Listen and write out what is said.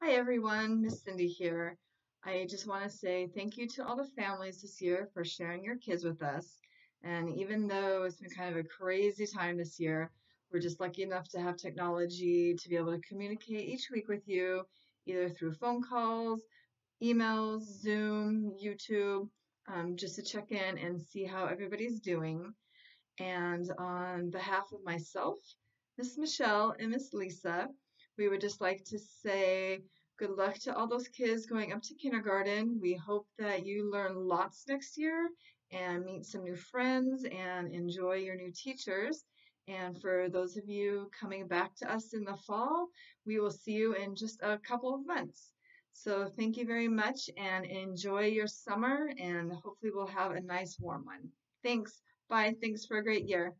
Hi everyone, Miss Cindy here. I just want to say thank you to all the families this year for sharing your kids with us. And even though it's been kind of a crazy time this year, we're just lucky enough to have technology to be able to communicate each week with you, either through phone calls, emails, Zoom, YouTube, um, just to check in and see how everybody's doing. And on behalf of myself, Miss Michelle, and Miss Lisa, we would just like to say good luck to all those kids going up to kindergarten. We hope that you learn lots next year and meet some new friends and enjoy your new teachers. And for those of you coming back to us in the fall, we will see you in just a couple of months. So thank you very much and enjoy your summer and hopefully we'll have a nice warm one. Thanks. Bye. Thanks for a great year.